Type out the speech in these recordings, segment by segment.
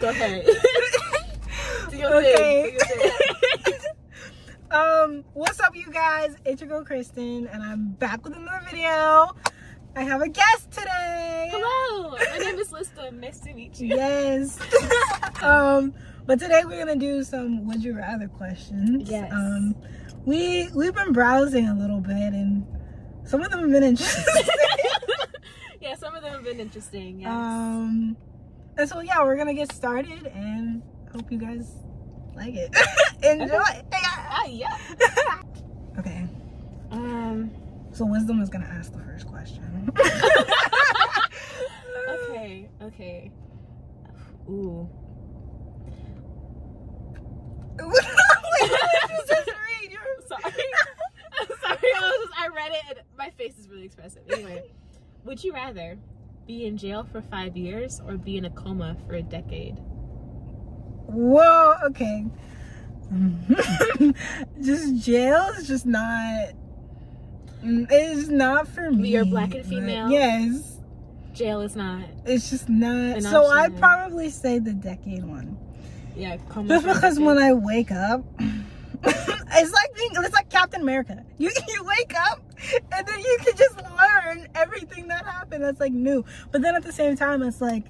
Go ahead. Do your Okay. thing. Do your thing. Um, what's up, you guys? It's your girl Christin, and I'm back with another video. I have a guest today. Hello, my name is Lista. Nice to meet you. Yes. um, but today we're gonna do some would you rather questions. Yes. Um, we we've been browsing a little bit, and some of them have been interesting. yeah, some of them have been interesting. Yes. um, and so yeah, we're gonna get started, and hope you guys like it. Enjoy. ah, yeah. okay. Um. So wisdom is gonna ask the first question. Okay. Okay. Ooh. Wait, what did you just read? You're Sorry. I'm sorry. I, was just, I read it and my face is really expressive. Anyway, would you rather be in jail for five years or be in a coma for a decade? Whoa, okay. just jail is just not. mm, It's not for me. You're black and female? Yes, Jail is not. it's just not. So I'd probably say the decade one, Yeah, coma. just because when. I wake up, it's like being. It's like Captain America. You you wake up and then you can just learn everything that happened. That's like new. But then at the same time, it's like,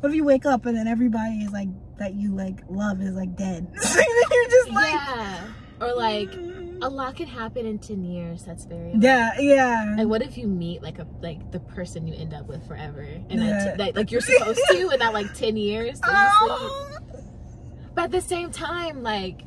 what if you wake up and then everybody is like that you like love is like dead? you're just like. yeah, or like mm. a lot can happen in ten years. That's very Yeah, yeah. Like, what if you meet like a like the person you end up with forever, and Yeah. that, like, like you're supposed to in that like ten years? then you sleep. Oh. But at the same time, like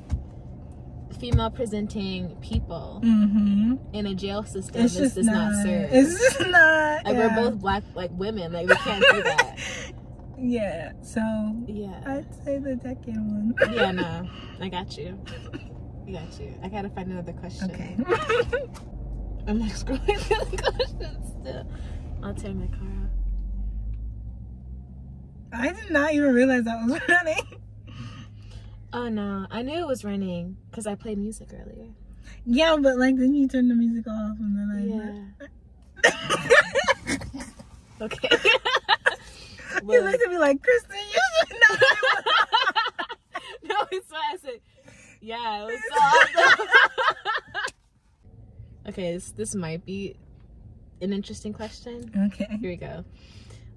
female presenting people Mm-hmm. in a jail system It's is just does not, not. serve. It's just not. like yeah. we're both black like women, like we can't do that. Yeah. So Yeah. I'd say the decade one. Yeah, no. I got you. I got you. I gotta find another question. Okay. I'm like scrolling through the questions still. I'll turn my car off. I did not even realize that was running. Oh no, I knew it was running because I played music earlier. Yeah, but like then you turn the music off and then I. Yeah. Okay. you Well, looked at me like Christin. You should not. do no, it's what I said. Yeah, it was so awesome. okay, this, this might be an interesting question. okay. Here we go.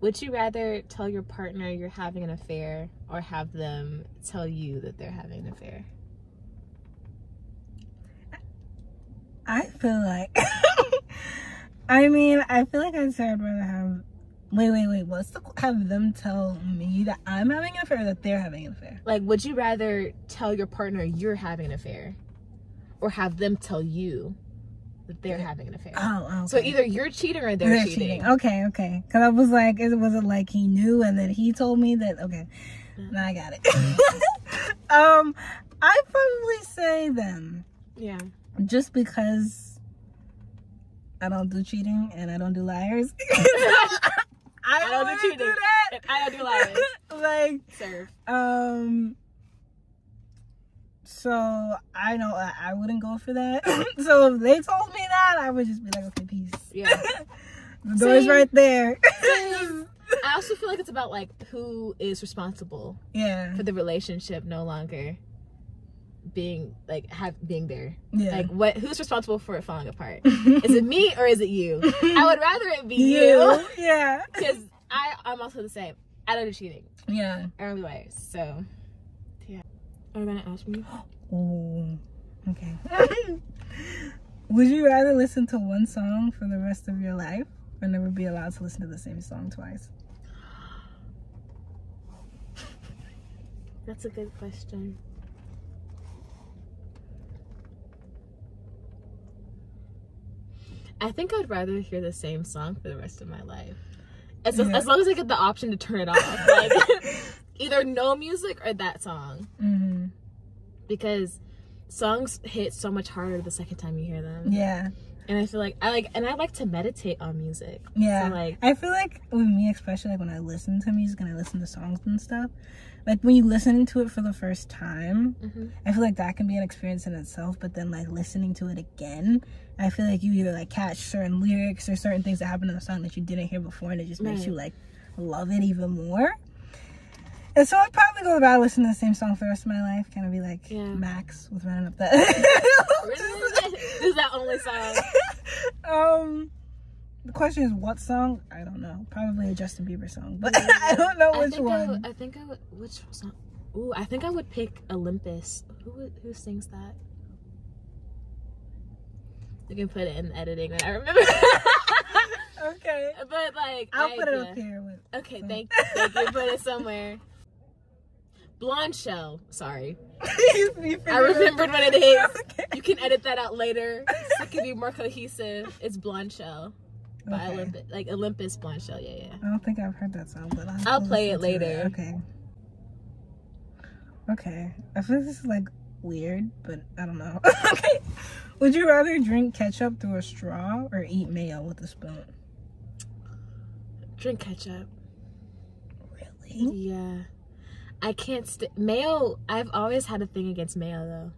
Would you rather tell your partner you're having an affair or have them tell you that they're having an affair? I feel like. I mean, I feel like I'd say I'd rather have. Wait, wait, wait. What's the have them tell me that I'm having an affair or that they're having an affair? Like, would you rather tell your partner you're having an affair or have them tell you that they're having an affair? Oh, okay. So either you're cheating or they're, They're cheating. cheating. Okay, okay. Because I was like, it wasn't like he knew and then he told me that. Okay, now I got it. um, I probably say them Yeah. just because I don't do cheating and I don't do liars. I don't, don't do cheating. do that. I don't do liars. like, Serve. um. So I know I, wouldn't go for that. so if they told me that, I would just be like, okay, peace. Yeah. The door's right there. I also feel like it's about like who is responsible yeah. for the relationship no longer being like have being there. Yeah. Like what who's responsible for it falling apart? is it me or is it you? I would rather it be you you. Yeah. because I I'm also the same. I don't do cheating. Yeah. I don't. So yeah. Are you gonna ask me? Oh. Okay. Would you rather listen to one song for the rest of your life or never be allowed to listen to the same song twice? That's a good question. I think I'd rather hear the same song for the rest of my life. As, Yeah. as long as I get the option to turn it off. Like, either no music or that song. Mm-hmm. Because songs hit so much harder the second time you hear them. Yeah. And I feel like I like and I like to meditate on music. Yeah. So like I feel like with me, especially like when I listen to music and I listen to songs and stuff, like when you listen to it for the first time, mhm. I feel like that can be an experience in itself. But then like listening to it again, I feel like you either like catch certain lyrics or certain things that happen in the song that you didn't hear before, and it just makes you like love it even more. And so I'd probably go about listening to the same song for the rest of my life. Kind of be like Yeah. Max with running up that. this is that only song. um, the question is what song? I don't know. Probably a Justin Bieber song, but I don't know I which I, one. would, I think I would. Which song? Ooh, I think I would pick Olympus. Who who sings that? You can put it in editing. I remember. okay. but like, I'll I- put it yeah. up here. With, Okay, So- thank you. Thank you. Put it somewhere. Blonde shell. Sorry, I it remembered what it is. Okay. You can edit that out later. It can be more cohesive. It's blonde shell by Okay. Olympus, like Olympus blonde shell. Yeah, yeah. I don't think I've heard that song, but I'll, I'll play it later. Okay. Okay. I feel this is like weird, but I don't know. okay. Would you rather drink ketchup through a straw or eat mayo with a spoon? Drink ketchup. Really? Yeah. I can't st- mayo. I've always had a thing against mayo though.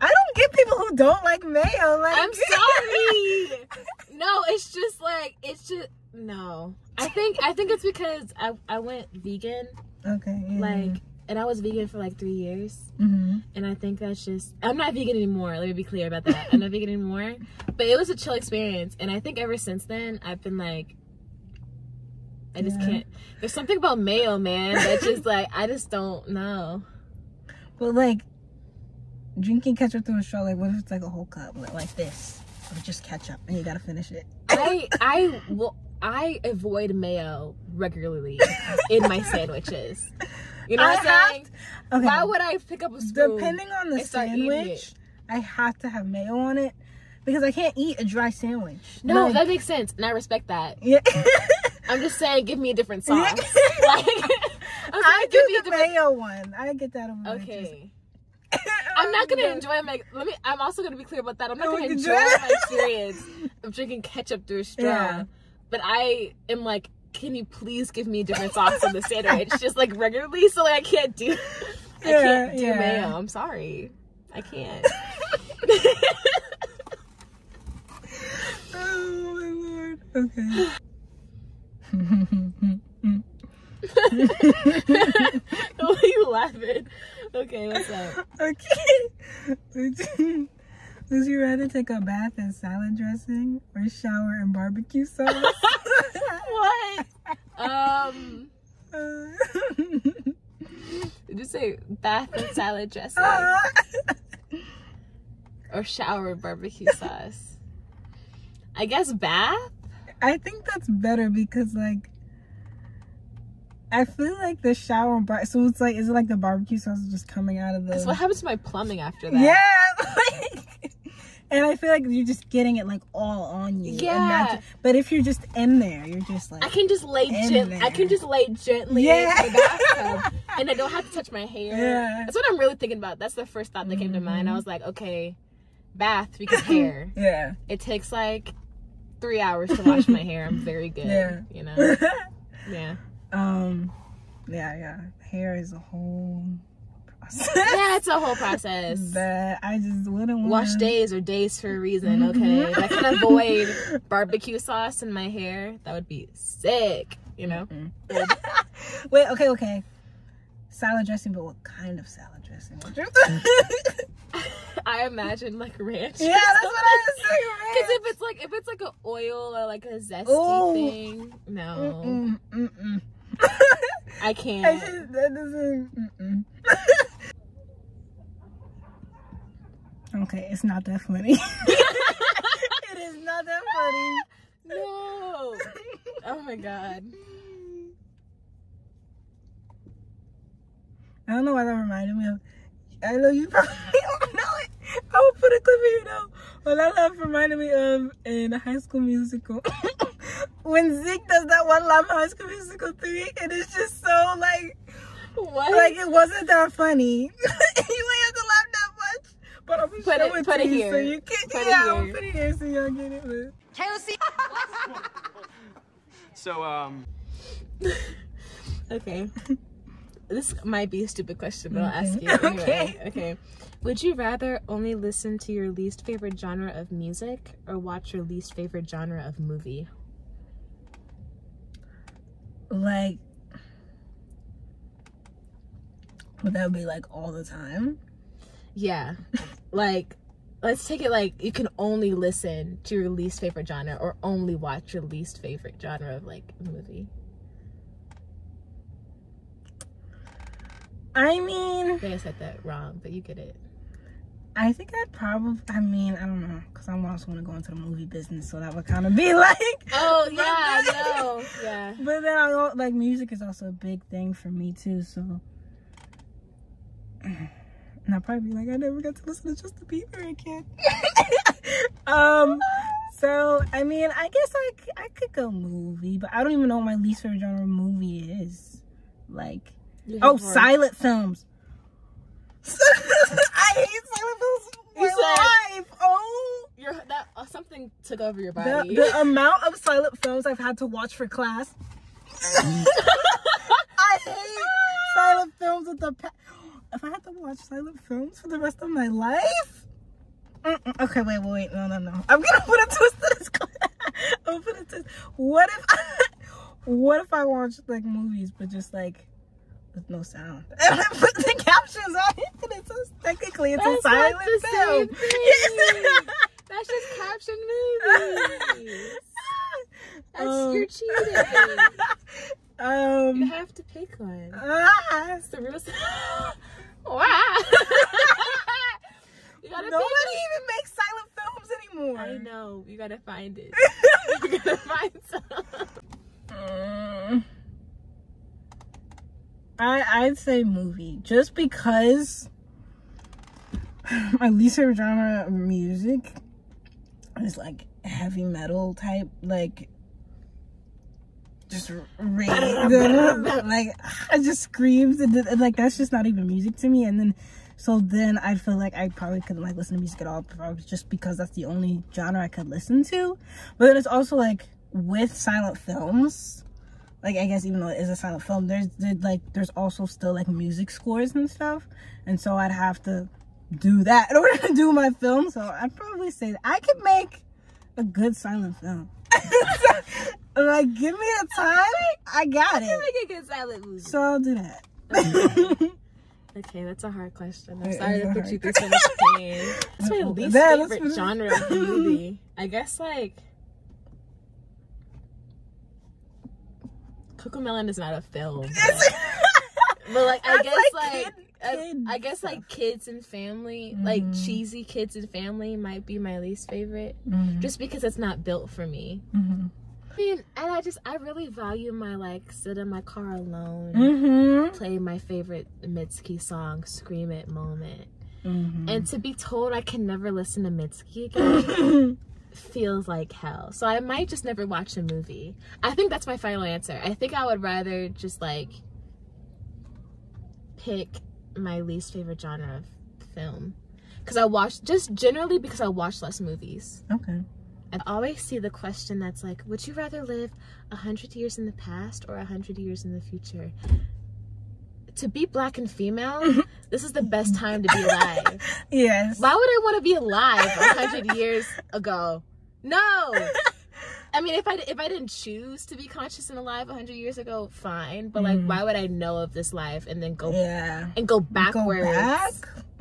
I don't get people who don't like mayo. Like I'm sorry. no, it's just like it's just no. I think I think it's because I I went vegan Okay. Yeah. like and I was vegan for like three years hmm and I think that's just I'm not vegan anymore. Let me be clear about that. I'm not vegan anymore. But it was a chill experience and I think ever since then I've been like I just Yeah. can't there's something about mayo, man, that's just like I just don't know. But like drinking ketchup through a straw, like what if it's like a whole cup, like, like this, with just ketchup, and you gotta finish it? I I will I avoid mayo regularly in my sandwiches. You know what I'm saying? Okay. Why would I pick up a spoon? Depending on the sandwich, I have to have mayo on it because I can't eat a dry sandwich. No, Like, that makes sense, and I respect that. yeah. I'm just saying, give me a different sauce. Yeah. like, I'm I saying, give me do a the different. mayo one. I get that over. like, Okay, I'm not gonna oh, enjoy my. Let me. I'm also gonna be clear about that. I'm not gonna enjoy my experience of drinking ketchup through a straw. Yeah. But I am like, can you please give me a different sauce on the sandwich, just like regularly, so like I can't do. I Yeah, can't do yeah. mayo. I'm sorry. I can't. oh my lord. Okay. Why are you laughing? Okay, what's up? okay. Would you, would you rather take a bath in salad dressing or shower in barbecue sauce? What? Um, did you say bath and salad dressing or shower in barbecue sauce? I guess bath. I think that's better because like I feel like the shower and bar so it's like is it like the barbecue sauce is just coming out of the what happens to my plumbing after that? Yeah like, and I feel like you're just getting it like all on you. Yeah. that's- but if you're just in there, you're just like I can just lay gently. I can just lay gently Yeah. in the bathtub, and I don't have to touch my hair. Yeah. That's what I'm really thinking about. That's the first thought that came to mind. I Mhm. was like, okay, bath because hair. Yeah. It takes like three hours to wash my hair. I'm very good. Yeah. You know. Yeah. um yeah, yeah. Hair is a whole process. Yeah, it's a whole process. that I just wouldn't want Wash days or days for a reason, okay? Mhm. If I can avoid barbecue sauce in my hair, that would be sick, you know? Wait, okay, okay. Salad dressing, but what kind of salad would I imagine like ranch. yeah, that's what I was saying. Because if it's like if it's like an oil or like a zesty Ooh. thing, no, Mm-mm, mm-mm. I I can't. just, that doesn't. Okay, it's not that funny. it is not that funny. No. Oh my god. I don't know why that reminded me of. I know you probably don't know it. I will put a clip here though. But that laugh reminded me of in High School Musical when Zeke does that one laugh in High School Musical three, and it's just so like What? like it wasn't that funny. you ain't have to laugh that much. But I'm gonna Put show it- it, put to it you so here. you can. Put it yeah, I'll here. put it here so y'all get it. But... So, um, okay. This might be a stupid question, but I'll ask mm-hmm. you anyway. Okay. Okay. Would you rather only listen to your least favorite genre of music or watch your least favorite genre of movie? Like Would that be like all the time? Yeah. like, let's take it like you can only listen to your least favorite genre or only watch your least favorite genre of like movie. I mean, I think I said that wrong, but you get it. I think I'd probably. I mean, I don't know, cause I'm also gonna go into the movie business, so that would kind of be like. Oh yeah, no, yeah. But then I go like music is also a big thing for me too, so. And I'll probably be like, I never got to listen to Justin Bieber again. um, so I mean, I guess i could go movie, but I don't even know what my least favorite genre movie is. Like, oh, silent films. I hate silent films. You said- life. Oh. Your that uh, something took over your body. the amount of silent films I've had to watch for class. I hate silent films with the. If I had to watch silent films for the rest of my life. Mm-mm. Okay, wait, wait, wait, no, no, no. I'm gonna put a twist to this. I'm gonna put a twist. What if? I, what if I watch like movies, but just like with no sound? And I put the captions on it, and it's technically it's That's a silent film. That's just caption movies. That's Um, you're cheating. You um. have to pick one. ah, That's the real. wow. Nobody even makes silent films anymore. I know. You gotta find it. you gotta find some. Mm. I I'd say movie. Just because my least favorite genre of music is like heavy metal type like just rage like I just screams and, and, like that's just not even music to me. And then so then I feel like I probably couldn't like listen to music at all just because that's the only genre I could listen to. But then it's also like with silent films like I guess even though it is a silent film, there's there, like there's also still like music scores and stuff, and so I'd have to do that in order to do my film. So I'd probably say that I could make a good silent film. like give me the time, I got it. Make a good silent movie. So I'll do that. Okay, that's a hard question. I'm is sorry to put you through so much pain. That's my least favorite genre of the movie. I guess like CoComelon is not a film. But like I guess like like kid- I, kid I guess stuff. like kids and family, like Mhm. cheesy kids and family might be my least favorite. Mhm. Just because it's not built for me. Mhm. I mean, and I just I really value my like sit in my car alone, Mhm. play my favorite Mitski song, scream it moment. Mhm. And to be told I can never listen to Mitski again feels like hell. So I might just never watch a movie. I think that's my final answer. I think I would rather just like pick my least favorite genre of film. Because I watch, just generally because I watch less movies. okay. I always see the question that's like, would you rather live a hundred years in the past or a hundred years in the future? To be black and female, this is the best time to be alive. Yes. Why would I want to be alive a hundred years ago? No. I mean, if I if I didn't choose to be conscious and alive a hundred years ago, fine. But like, Mhm. why would I know of this life and then go Yeah. and go Go backwards? back.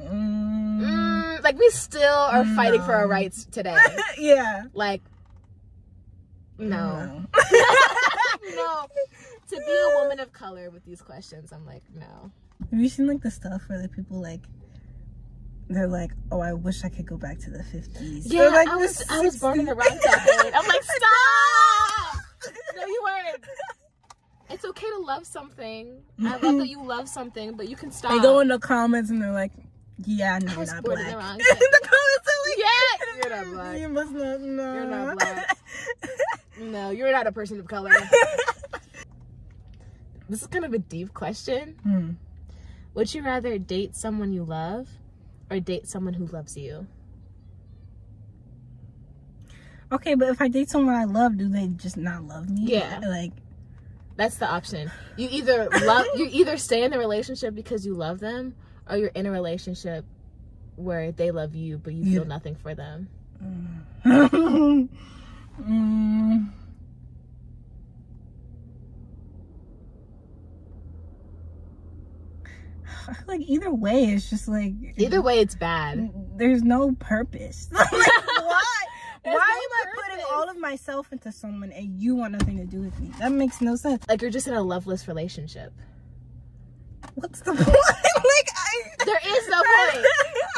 Mm. Mm, like we still are fighting for our rights today. yeah. Like, no. No. no. To be a woman of color with these questions, I'm like, no. Have you seen like the stuff where the people like they're like, oh, I wish I could go back to the fifties. Yeah, like, I was I was born in the 60s. wrong decade. I'm like, stop! No, you weren't. It's okay to love something. I love that you love something, but you can stop. They go in the comments and they're like, yeah, no, I you're was not born in black. the wrong the comments are like, Yeah, you're not black. You must not know. You're not black. No, you're not a person of color. This is kind of a deep question. Hmm. Would you rather date someone you love or date someone who loves you? Okay, but if I date someone I love, do they just not love me? Yeah. Like, That's the option. You either love you either stay in the relationship because you love them or you're in a relationship where they love you but you feel nothing for them. mm. like either way, it's just like Either way, it's bad. there's no purpose. like, why? Why no am I putting all of myself into someone and you want nothing to do with me? That makes no sense. Like you're just in a loveless relationship. What's the point? like I. There is no point.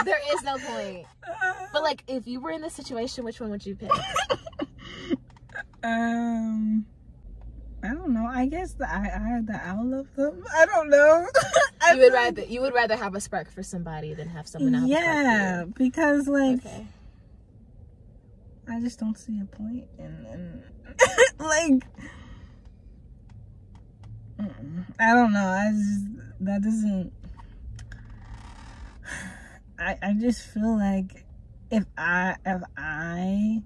There is no point. But like, if you were in this situation, which one would you pick? Um, I don't know. I guess the I, I the I love them. I don't know. I You would feel rather you would rather have a spark for somebody than have someone else. Yeah, because like Okay. I just don't see a point in, in like. Mm, I don't know. I just that doesn't. I I just feel like if I if I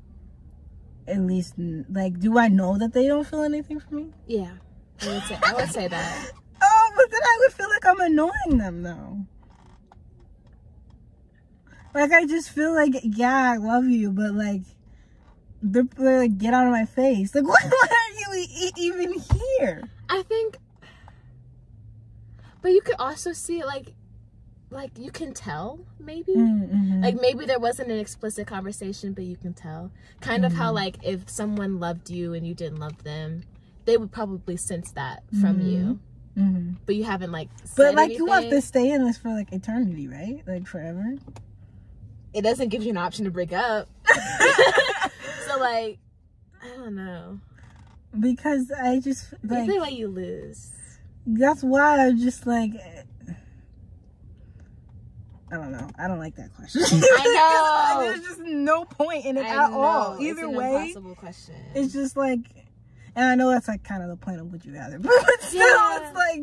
at least like do I know that they don't feel anything for me? Yeah. I would say I would say that. But then I would feel like I'm annoying them though. Like I just feel like yeah, I love you, but like they're, they're like get out of my face. Like why, why are you e- even here? I think But you could also see it like like you can tell maybe. Mm-hmm. Like maybe there wasn't an explicit conversation, but you can tell. Kind of how like if someone loved you and you didn't love them, they would probably sense that from you. Hmm But you haven't like But like you have to stay in this for like eternity, right? Like forever. It doesn't give you an option to break up. so like I don't know. Because I just like Either way you lose. that's why I'm just like I don't know. I don't like that question. I know. There's just no point in it I at know, all. Either way, impossible question. it's just like, and I know that's like kind of the point of Would You Rather, but still, Yeah. it's like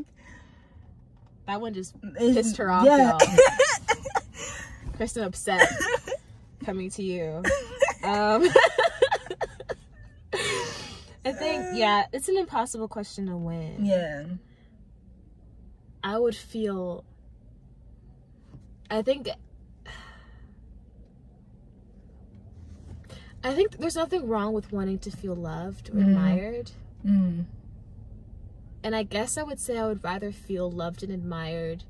that one just Pissed her off, Yeah. Christin upset coming to you. Um I think yeah, it's an impossible question to win. yeah. I would feel I think I think there's nothing wrong with wanting to feel loved or Mhm. admired. Mm. And I guess I would say I would rather feel loved and admired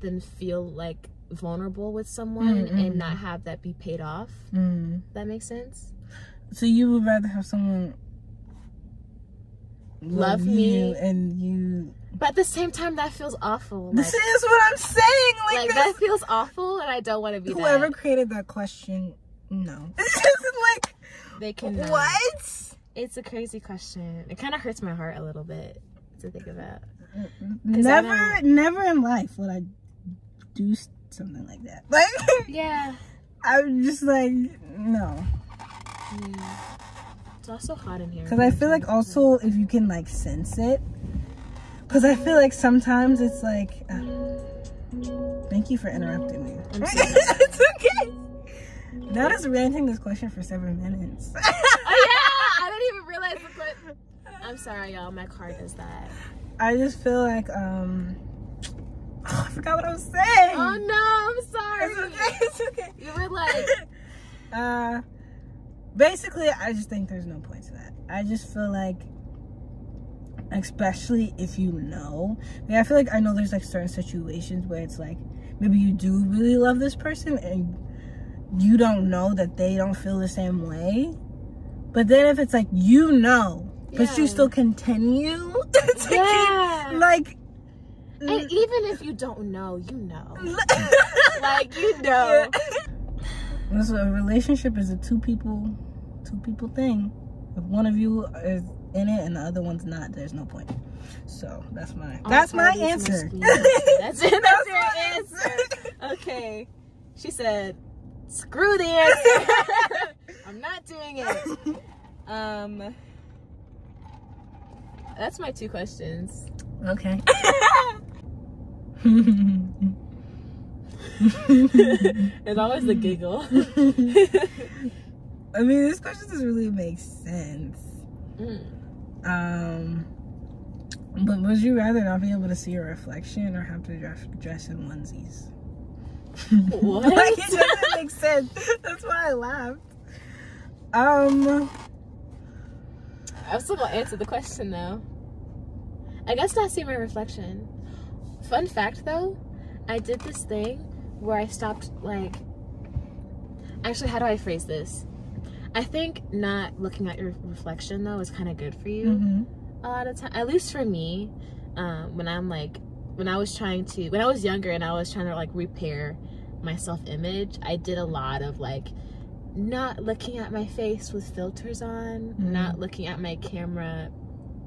than feel like vulnerable with someone Mm, mm. and not have that be paid off. Mm. That makes sense? So you would rather have someone Love you me. and you. But at the same time that feels awful. Like, This is what I'm saying. Like, like that feels awful and I don't want to be whoever that. created that question, no. It's just like They can what? It's a crazy question. It kind of hurts my heart a little bit to think about. Never, never in life would I do something like that. Like, Yeah. I'm just like, no. yeah. It's also hot in here. Because I feel like also if you can like sense it. Because I feel like sometimes it's like, uh, thank you for interrupting me. It's okay. That is ranting this question for seven minutes. Oh yeah! I didn't even realize the clip. I'm sorry, y'all. My car does that. I just feel like, um, oh, I forgot what I was saying. Oh no! I'm sorry. It's okay. It's okay. You were like, uh basically i just think there's no point to that i just feel like especially if you know like, i feel like i know there's like certain situations where it's like maybe you do really love this person and you don't know that they don't feel the same way but then if it's like you know but you still continue to keep- yeah. like And even if you don't know, you know. Like you know. So a relationship is a two people, two people thing. If one of you is in it and the other one's not, there's no point. So that's my All that's my answer. That's it. That's your my answer. Okay. She said, "Screw the answer. I'm not doing it." Um. That's my two questions. Okay. It's always the giggle. I mean, this question doesn't really make sense. Mm. Um, but would you rather not be able to see your reflection or have to dress, dress in onesies? What? like it doesn't make sense. That's why I laughed. Um, I'm still gonna answer the question though. I guess not see my reflection. Fun fact though, I did this thing where I stopped like actually how do I phrase this? I think not looking at your reflection though is kind of good for you Mm-hmm. a lot of time. At least for me, um, when I'm like when I was trying to when I was younger and I was trying to like repair my self image, I did a lot of like not looking at my face with filters on, Mhm. not looking at my camera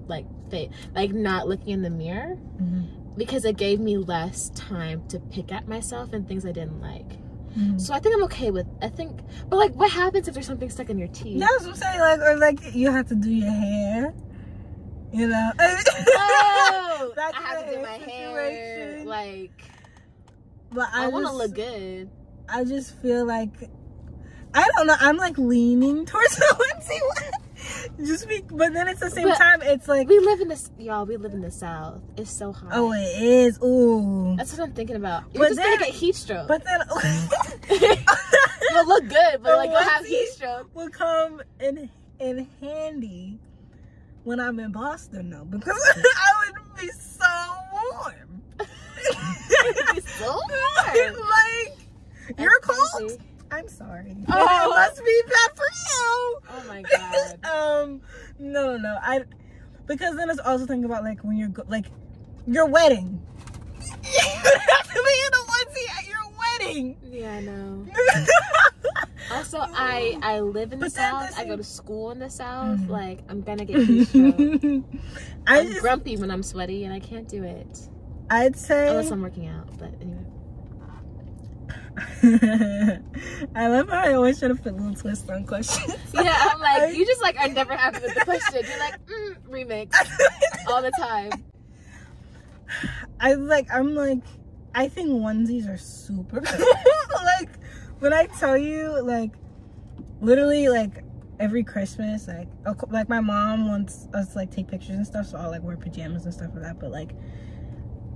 like fa- like not looking in the mirror Mm-hmm. because it gave me less time to pick at myself and things I didn't like. Mm-hmm. So I think I'm okay with I think but like what happens if there's something stuck in your teeth? That's what I'm saying. Like, or like you have to do your hair. You know. Oh, no! Back I have to do my hair. situation. Like but I, I, want to look good. I just feel like I don't know. I'm like leaning towards the onesie one. Just be, but then at the same But- time, it's like, We live in this, y'all. We live in the South. It's so hot. oh, it is. Ooh. That's what I'm thinking about. You're But just then- gonna get heat stroke. But then You'll look good, but The like you'll have heat stroke. will come in in handy when I'm in Boston, though, because I would be so warm. Be so warm. like you're cold. crazy. I'm sorry. Oh. It must be bad for you. Oh my god. um, no, no, I because then it's also thinking about like when you're go- like your wedding. you have to be in a onesie at your wedding. Yeah, I know. Also, I I live in the South. I go to school in the South. Mhm. Like I'm gonna get heat. I I'm just, grumpy when I'm sweaty, and I can't do it I'd say. unless I'm working out. But anyway. I love how I always try to put little twists on questions. Yeah, I'm like you just like are never happy with the question. You're like mm, remix all the time. I like I'm like I think onesies are super like when I tell you like literally like every Christmas like like my mom wants us to like take pictures and stuff so I'll like wear pajamas and stuff for that but like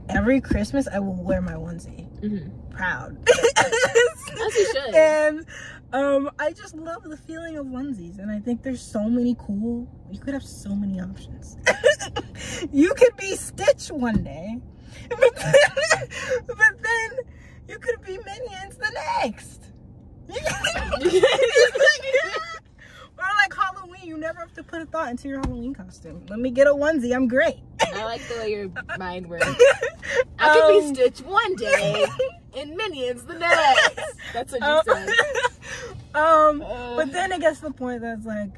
every Christmas I will wear my onesie. Hmm proud. As you should. and um I just love the feeling of onesies and I think there's so many cool you could have so many options. You could be Stitch one day but then, but then you could be Minions the next or like Halloween you never have to put a thought into your Halloween costume let me get a onesie I'm great I like the way your mind works. I could Um, be Stitch one day and Minions the next. That's what you um, said. um Uh, But then it gets to the point that's like,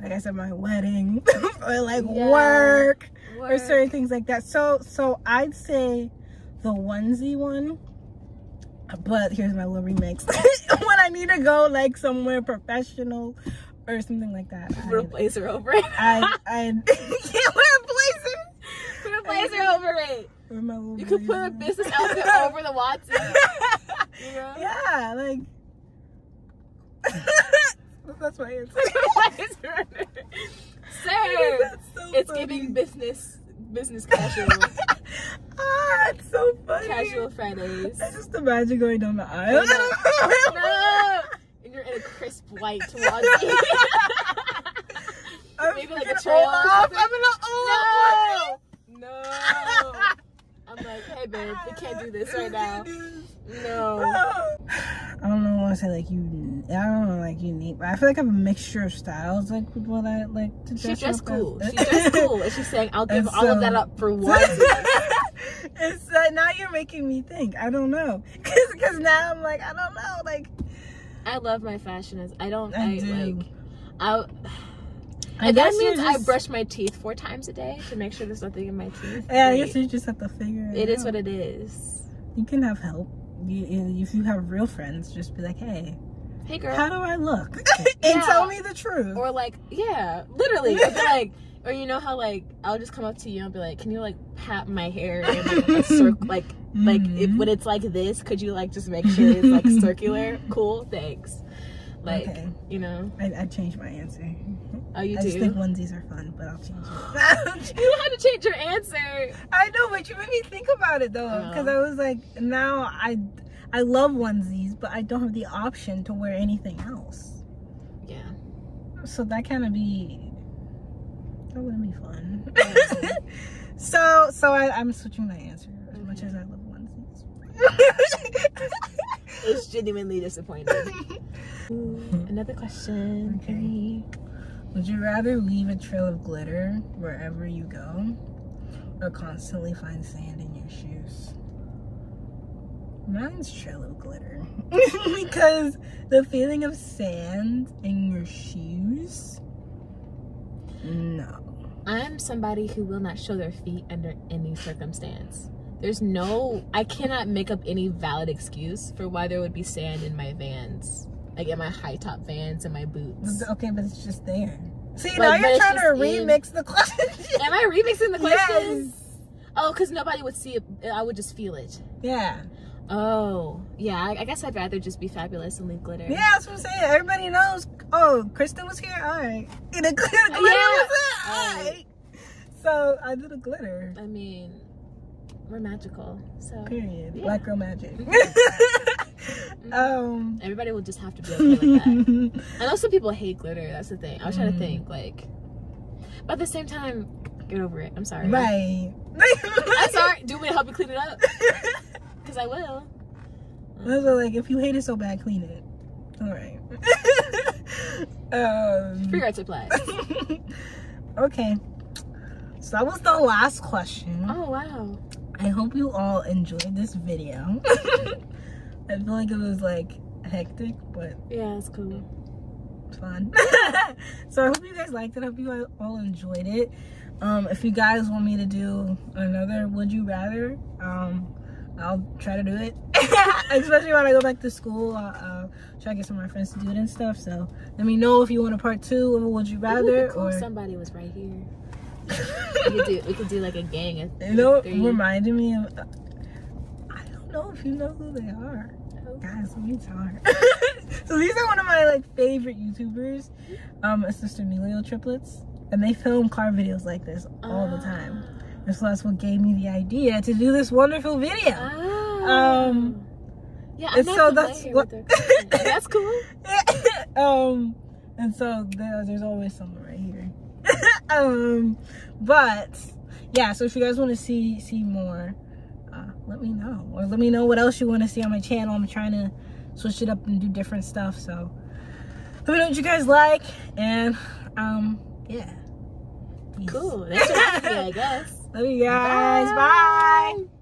like I said, my wedding or like Yeah. work or certain things like that. So, so I'd say the onesie one. But here's my little remix. I need to go like somewhere professional or something like that, Put a blazer over it. I, I, I can't wear a blazer. Put a blazer over it. Wear my little You could put a business outfit over the Watson. You know? yeah, like. That's my answer. Sir, so it's funny. giving business business casual. Ah, it's so funny. Casual Fridays. I just imagine going down the aisle. No! And you're in a crisp white onesie. Maybe like a trail I'm gonna no! No! I'm like, hey babe, we can't do this right now. No. I don't know what to say. Like you, I don't know, like unique. But I feel like I have a mixture of styles, like with what I like to dress up as. cool. She's just cool. And she's saying, I'll give And all of that up for one. It's that now you're making me think. I don't know, cause, cause now I'm like I don't know, like I love my fashion. As I don't. I I, do. like. I. I And that means I brush my teeth four times a day to make sure there's nothing in my teeth. Yeah, I guess you just have to figure it. it is out. what it is. You can have help. You, if you have real friends, just be like, hey, Hey girl. how do I look? and Yeah. tell me the truth. or like, yeah, literally. Like, or you know how like I'll just come up to you and be like, can you like pat my hair in like a circle, like like if when it's like this, could you like just make sure it's like circular? Cool, thanks. Like Okay. you know, I, I changed my answer. oh you I just think onesies are fun, but I'll change it. you had to change your answer. I know, but you made me think about it though, because Oh. I was like, now I, I love onesies, but I don't have the option to wear anything else. Yeah. So that kind of be, that wouldn't be fun. So, so I, I'm switching my answer as much as I love onesies. It's genuinely disappointing. Another question Okay. Would you rather leave a trail of glitter wherever you go or constantly find sand in your shoes? Mine's trail of glitter. because the feeling of sand in your shoes? No. I'm somebody who will not show their feet under any circumstance. There's no, I cannot make up any valid excuse for why there would be sand in my vans, like in my high top vans and my boots. Okay, but it's just there. See, But- now you're trying to just in- remix the question. Am I remixing the question? yes. Oh, because nobody would see it. I would just feel it. Yeah. Oh, yeah. I, I guess I'd rather just be fabulous and leave glitter. Yeah, that's what I'm saying. Everybody knows. Oh, Christin was here. All right. And the glitter, glitter Yeah. was there. All right. So I did a glitter. I mean, we're magical. So Period. Yeah. Black girl magic. um. everybody will just have to be okay with that. I know some people hate glitter. That's the thing. I was trying to Mhm. think, like, but at the same time, get over it. I'm sorry. right. I'm sorry. Do you want me to help you clean it up? Because I will. Those are like, if you hate it so bad, clean it. All right. um. Free rights applied. okay. So that was the last question. Oh wow. I hope you all enjoyed this video. I feel like it was like hectic, but Yeah, it's cool. it's fun. so I hope you guys liked it. I hope you all enjoyed it. Um, if you guys want me to do another Would You Rather, um, I'll try to do it. Especially when I go back to school, I'll, I'll try to get some of my friends to do it and stuff. So let me know if you want a part two of Would You Rather. cool or if somebody was right here. We could do. We could do like a gang of you know, three. reminded me of. I don't know if you know who they are. Oh. Guys, tell her. so these are one of my like favorite YouTubers. Um, Sister Emilio triplets, and they film car videos like this all the time. And so that's what gave me the idea to do this wonderful video. Ah. Um, Yeah, I'm and so that's what- with their content. that's cool. um, and so there, there's always someone right here. um, but yeah, so if you guys want to see see more, uh, let me know, or let me know what else you want to see on my channel. I'm trying to switch it up and do different stuff. So let me know what you guys like, and um, yeah. Peace. Cool. That's what I I guess. Love you guys. Bye.